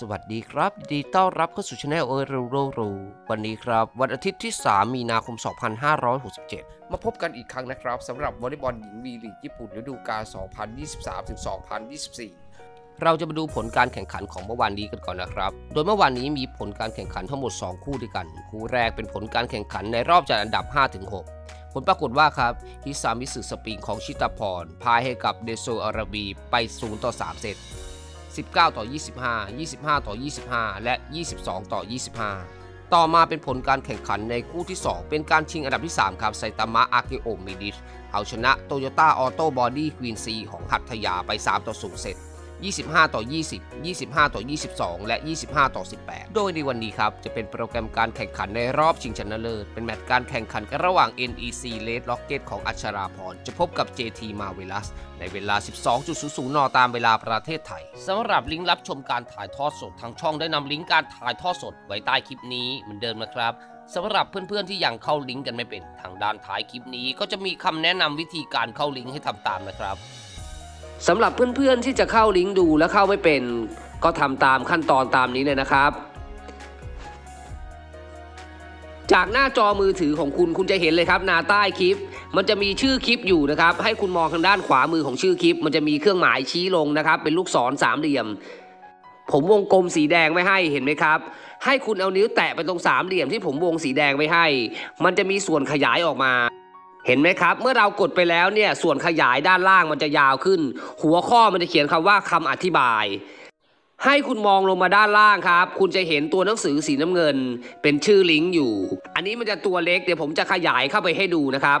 สวัสดีครับยินดีต้อนรับเข้าสู่ช anel เอรูรูรูวันนี้ครับ วันอาทิตย์ที่ 3 มีนาคม 2567 มาพบกันอีกครั้งนะครับสำหรับวอลเลย์บอลหญิงวีลีกญี่ปุ่นฤดูกาล 2023-2024 เราจะมาดูผลการแข่งขันของเมื่อวานนี้กันก่อนนะครับ โดยเมื่อวานนี้มีผลการแข่งขันทั้งหมด 2 คู่ด้วยกัน คู่แรกเป็นผลการแข่งขันในรอบจัดอันดับ 5-6ผลปรากฏว่าครับฮิซามิสึสปริงของชิตาพรพายให้กับเดโซอาราบีไป0ต่อ3เซต 19 ต่อ 25 25 ต่อ 25 และ 22 ต่อ 25 ต่อมาเป็นผลการแข่งขันในคู่ที่ 2 เป็นการชิงอันดับที่ 3 ครับ Saitama Ageo Medics เอาชนะ Toyota Auto Body Queenseis ของหัตถยาไป 3 ต่อ0เซต 25 ต่อ 20 25 ต่อ 22 และ 25 ต่อ 18 โดยในวันนี้ครับ จะเป็นโปรแกรมการแข่งขันในรอบชิงชนะเลิศ เป็นแมตช์การแข่งขันกันระหว่าง NEC Red Rockets ของอัชราพร จะพบกับ JT Marvelous ในเวลา 12.00 น ตามเวลาประเทศไทย สำหรับลิงก์รับชมการถ่ายทอดสดทางช่องได้นำลิงก์การถ่ายทอดสดไว้ใต้คลิปนี้เหมือนเดิมนะครับสำหรับเพื่อนๆที่ยังเข้าลิงก์กันไม่เป็น ทางด้านท้ายคลิปนี้ก็จะมีคำแนะนำวิธีการเข้าลิงก์ให้ทำตามนะครับ สำหรับเพื่อนๆที่จะเข้าลิงก์ดูและเข้าไม่เป็น ก็ทำตามขั้นตอนตามนี้เลยนะครับ จากหน้าจอมือถือของคุณคุณจะเห็นเลยครับหน้าใต้คลิป มันจะมีชื่อคลิปอยู่นะครับ ให้คุณมองทางด้านขวามือของชื่อคลิป มันจะมีเครื่องหมายชี้ลงนะครับ เป็นลูกศรสามเหลี่ยม ผมวงกลมสีแดงไว้ให้เห็นไหมครับ ให้คุณเอานิ้วแตะไปตรงสามเหลี่ยมที่ผมวงสีแดงไว้ให้ มันจะมีส่วนขยายออกมา เห็นไหมครับ เมื่อเรากดไปแล้วเนี่ยส่วนขยายด้านล่างมันจะยาวขึ้น หัวข้อมันจะเขียนคำว่าคำอธิบายให้คุณมองลงมาด้านล่างครับ คุณจะเห็นตัวหนังสือสีน้ำเงิน เป็นชื่อลิงก์อยู่ อันนี้มันจะตัวเล็ก เดี๋ยวผมจะขยายเข้าไปให้ดูนะครับ